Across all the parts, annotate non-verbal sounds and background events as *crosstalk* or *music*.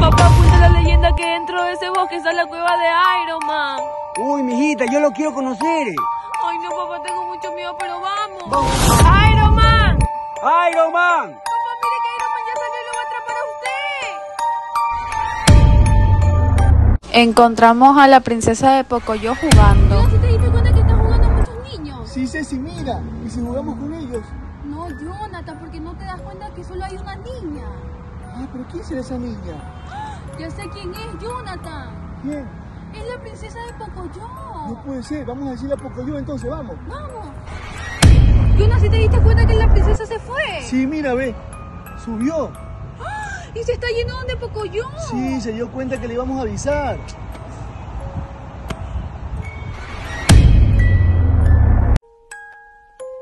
Papá, cuenta la leyenda que dentro de ese bosque está la cueva de Iron Man. Uy, mijita, yo lo quiero conocer. Ay, no, papá, tengo mucho miedo, pero vamos. Vamos. ¡Iron Man! ¡Iron Man! Papá, mire que Iron Man ya salió y lo va a atrapar a usted. Encontramos a la princesa de Pocoyo jugando. ¿No te diste cuenta que están jugando muchos niños? Sí, Ceci, mira. ¿Y si jugamos con ellos? No, Jonathan, porque no te das cuenta que solo hay una niña. Ah, pero ¿quién será esa niña? *gasps* Ya sé quién es, Jonathan. ¿Quién? Es la princesa de Pocoyo. No puede ser. Vamos a decirle a Pocoyo entonces, vamos. Vamos. Jonathan, ¿sí te diste cuenta que la princesa se fue? Sí, mira, ve. Subió. *gasps* Y se está yendo donde Pocoyo. Sí, se dio cuenta que le íbamos a avisar.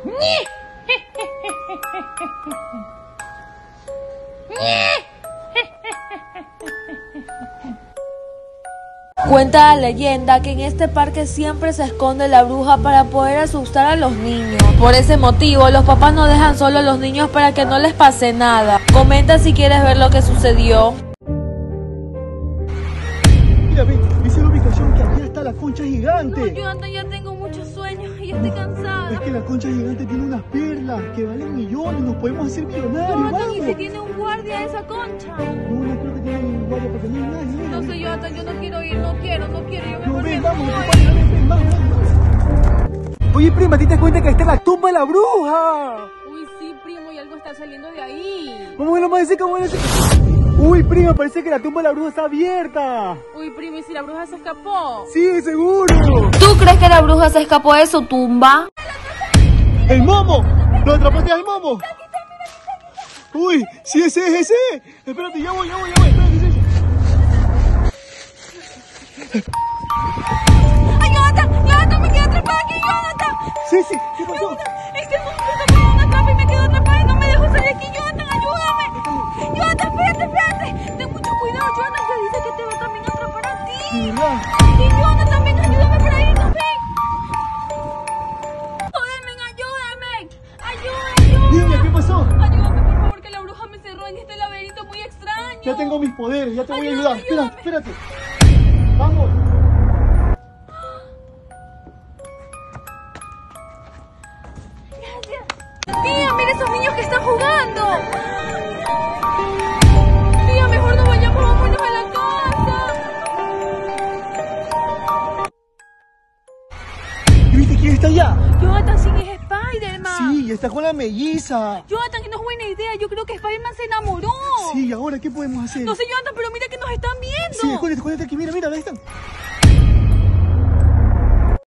*laughs* *laughs* Cuenta la leyenda que en este parque siempre se esconde la bruja para poder asustar a los niños. Por ese motivo, los papás no dejan solo a los niños para que no les pase nada. Comenta si quieres ver lo que sucedió. Mira, ve. Dice la ubicación que allá está la concha No, gigante. Jonathan, ya tengo mucho sueño y estoy cansada. Es que la concha gigante tiene unas perlas que valen millones. Nos podemos hacer millonarios. Esa concha? No, no creo que guardia no nadie. No sé, Jonathan, yo no quiero ir, no quiero, no quiero. Yo No, ven, me vamos, acompáñame, ven, vamos, vamos. Oye, prima, ¿te das cuenta que ahí está la tumba de la bruja? Uy, sí, primo, y algo está saliendo de ahí. Vamos a verlo más de cerca, vamos a verlo más de cerca. Uy, prima, parece que la tumba de la bruja está abierta. Uy, primo, ¿y si la bruja se escapó? Sí, seguro. ¿Tú crees que la bruja se escapó de su tumba? ¡El momo! ¿Lo atrapaste al momo? Uy, sí, ese es ese. Espérate, ya voy, ya voy, ya voy. Espérate, sí. ¡Ay, Jonathan! ¡Jonathan, me quedé atrapada aquí, Jonathan! Sí, sí, ¿qué pasó? Es que un puto me atrapa y me quedo atrapada y no me dejo salir aquí, Jonathan, ayúdame. Jonathan, espérate, espérate. Ten mucho cuidado, Jonathan, que dice que te va también a atrapar a ¿De ti. Sí, Jonathan, ayúdame por ahí, no ven. Ayúdame. Ayúdame, Dime, ¿qué ayúdame. pasó? Ayúdame, en este laberinto muy extraño. Ya tengo mis poderes, ya te voy a Ayúdame, ayudar. Espera, espérate. Vamos. Tía, mira esos niños que están jugando. Tía, mejor no vayamos, vámonos a la casa. ¿Y viste quién está allá? Jonathan, es Spider-Man. Sí, está con la melliza. Jonathan, que no es buena idea. Yo creo que Spider-Man se enamoró. Sí, ¿y ahora qué podemos hacer? No sé, Jonathan, pero mira que nos están viendo. Sí, escóndete, escóndete aquí, mira, mira, ahí están.